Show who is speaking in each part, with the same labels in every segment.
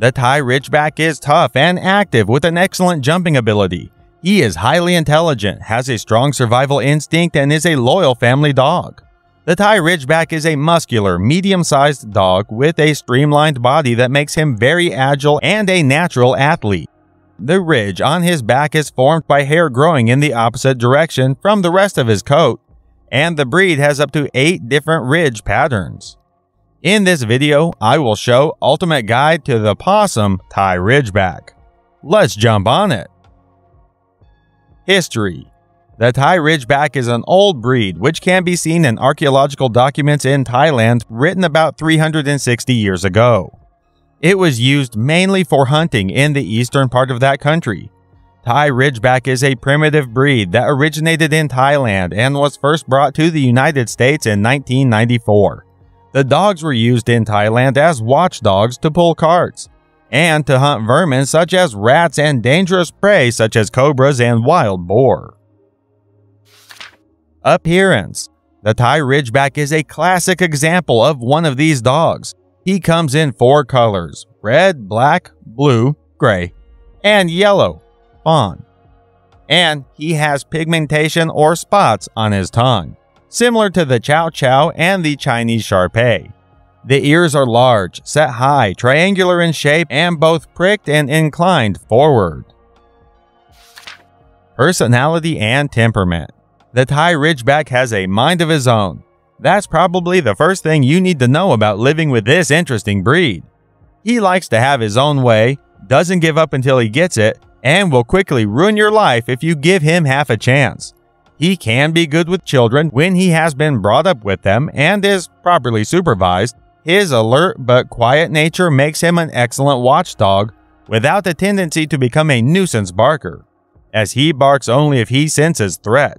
Speaker 1: The Thai Ridgeback is tough and active with an excellent jumping ability. He is highly intelligent, has a strong survival instinct, and is a loyal family dog. The Thai Ridgeback is a muscular, medium sized dog with a streamlined body that makes him very agile and a natural athlete. The ridge on his back is formed by hair growing in the opposite direction from the rest of his coat, and the breed has up to 8 different ridge patterns. In this video, I will show Ultimate Guide to the Pawsome Thai Ridgeback. Let's jump on it! History the Thai Ridgeback is an old breed which can be seen in archaeological documents in Thailand written about 360 years ago. It was used mainly for hunting in the eastern part of that country. Thai Ridgeback is a primitive breed that originated in Thailand and was first brought to the United States in 1994. The dogs were used in Thailand as watchdogs to pull carts and to hunt vermin such as rats and dangerous prey such as cobras and wild boar. Appearance The Thai Ridgeback is a classic example of one of these dogs. He comes in four colors red, black, blue, gray, and yellow, fawn. And he has pigmentation or spots on his tongue, similar to the Chow Chow and the Chinese Shar Pei. The ears are large, set high, triangular in shape, and both pricked and inclined forward. Personality and temperament. The Thai Ridgeback has a mind of his own. That's probably the first thing you need to know about living with this interesting breed. He likes to have his own way, doesn't give up until he gets it, and will quickly ruin your life if you give him half a chance. He can be good with children when he has been brought up with them and is properly supervised. His alert but quiet nature makes him an excellent watchdog without the tendency to become a nuisance barker, as he barks only if he senses threat.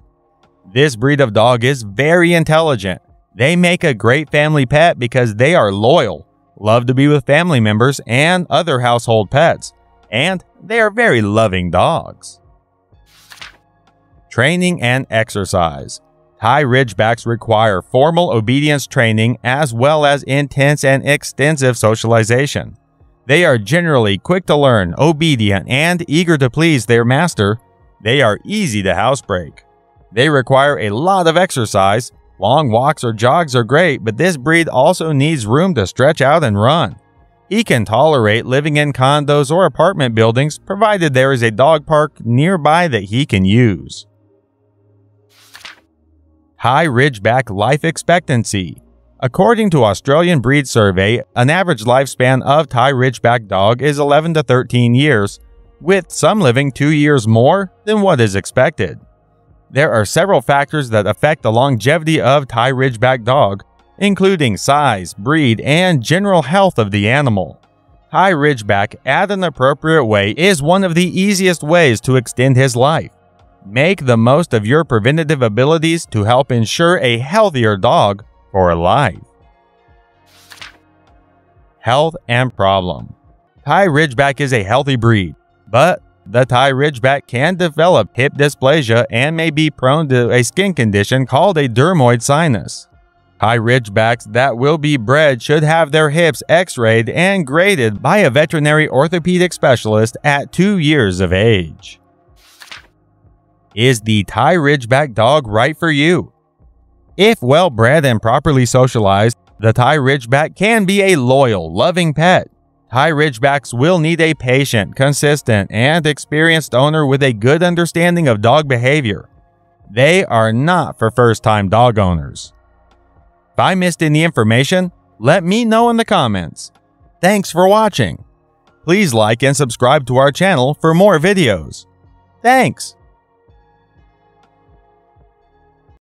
Speaker 1: This breed of dog is very intelligent. They make a great family pet because they are loyal, love to be with family members and other household pets, and they are very loving dogs. Training and exercise. Thai Ridgebacks require formal obedience training as well as intense and extensive socialization. They are generally quick to learn, obedient, and eager to please their master. They are easy to housebreak. They require a lot of exercise. Long walks or jogs are great, but this breed also needs room to stretch out and run. He can tolerate living in condos or apartment buildings provided there is a dog park nearby that he can use. Thai Ridgeback Life Expectancy According to Australian Breed Survey, an average lifespan of Thai Ridgeback dog is 11 to 13 years, with some living 2 years more than what is expected. There are several factors that affect the longevity of Thai Ridgeback dog, including size, breed, and general health of the animal. Thai Ridgeback at an appropriate way is one of the easiest ways to extend his life. Make the most of your preventative abilities to help ensure a healthier dog for life. Health and problem. Thai Ridgeback is a healthy breed, but the Thai Ridgeback can develop hip dysplasia and may be prone to a skin condition called a dermoid sinus. Thai Ridgebacks that will be bred should have their hips x-rayed and graded by a veterinary orthopedic specialist at 2 years of age. Is the Thai Ridgeback dog right for you? If well bred and properly socialized, the Thai Ridgeback can be a loyal, loving pet Thai Ridgebacks will need a patient, consistent, and experienced owner with a good understanding of dog behavior. They are not for first time dog owners. If I missed any information, let me know in the comments. Thanks for watching. Please like and subscribe to our channel for more videos. Thanks.